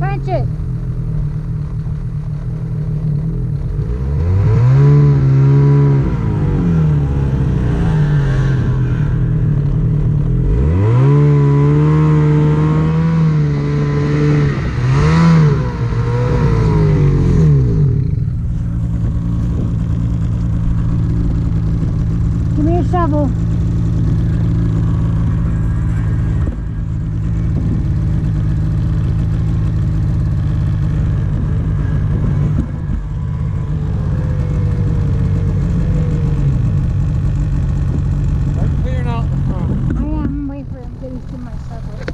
touch it. Give me a shovel. такой.